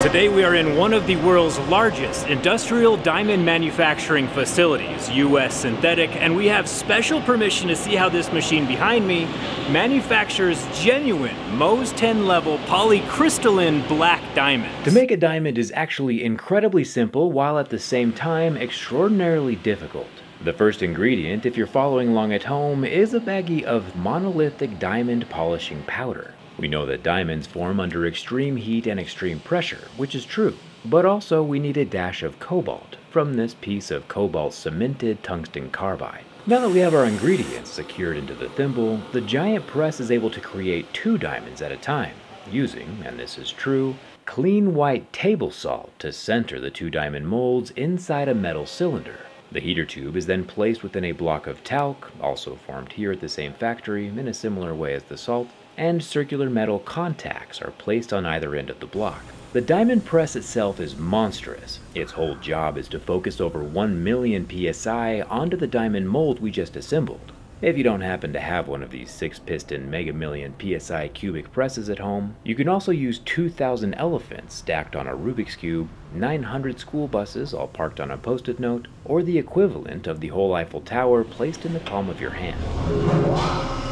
Today we are in one of the world's largest industrial diamond manufacturing facilities, US Synthetic, and we have special permission to see how this machine behind me manufactures genuine Mohs 10 level polycrystalline black diamonds. To make a diamond is actually incredibly simple while at the same time extraordinarily difficult. The first ingredient, if you're following along at home, is a baggie of monolithic diamond polishing powder. We know that diamonds form under extreme heat and extreme pressure, which is true. But also we need a dash of cobalt from this piece of cobalt cemented tungsten carbide. Now that we have our ingredients secured into the thimble, the giant press is able to create two diamonds at a time, using, and this is true, clean white table salt to center the two diamond molds inside a metal cylinder. The heater tube is then placed within a block of talc, also formed here at the same factory in a similar way as the salt, and circular metal contacts are placed on either end of the block. The diamond press itself is monstrous. Its whole job is to focus over 1 million psi onto the diamond mold we just assembled. If you don't happen to have one of these 6-piston mega million psi cubic presses at home, you can also use 2,000 elephants stacked on a Rubik's Cube, 900 school buses all parked on a post-it note, or the equivalent of the whole Eiffel Tower placed in the palm of your hand.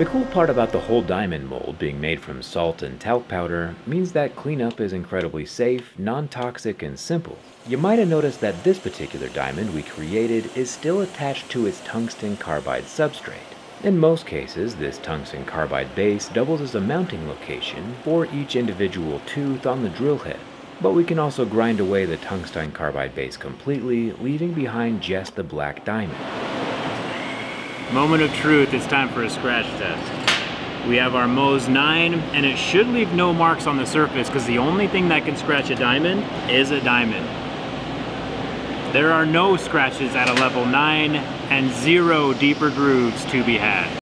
The cool part about the whole diamond mold being made from salt and talc powder means that cleanup is incredibly safe, non-toxic, and simple. You might have noticed that this particular diamond we created is still attached to its tungsten carbide substrate. In most cases, this tungsten carbide base doubles as a mounting location for each individual tooth on the drill head. But we can also grind away the tungsten carbide base completely, leaving behind just the black diamond. Moment of truth, it's time for a scratch test. We have our Mohs 9, and it should leave no marks on the surface because the only thing that can scratch a diamond is a diamond. There are no scratches at a level 9 and zero deeper grooves to be had.